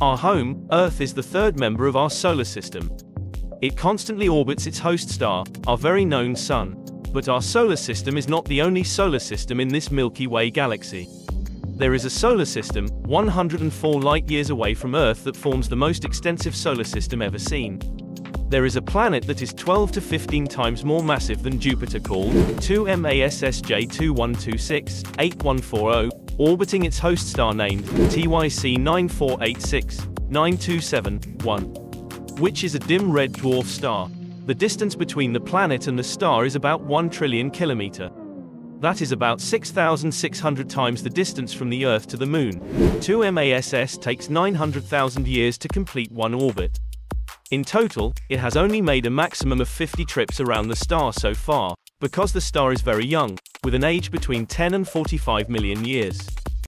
Our home, Earth is the third member of our solar system. It constantly orbits its host star, our very known Sun. But our solar system is not the only solar system in this Milky Way galaxy. There is a solar system, 104 light-years away from Earth that forms the most extensive solar system ever seen. There is a planet that is 12 to 15 times more massive than Jupiter called 2MASSJ2126-8140, orbiting its host star named TYC 9486-9271, which is a dim red dwarf star. The distance between the planet and the star is about 1 trillion kilometer. That is about 6,600 times the distance from the Earth to the Moon. 2MASS takes 900,000 years to complete one orbit. In total, it has only made a maximum of 50 trips around the star so far, because the star is very young, with an age between 10 and 45 million years.